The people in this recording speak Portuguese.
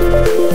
Música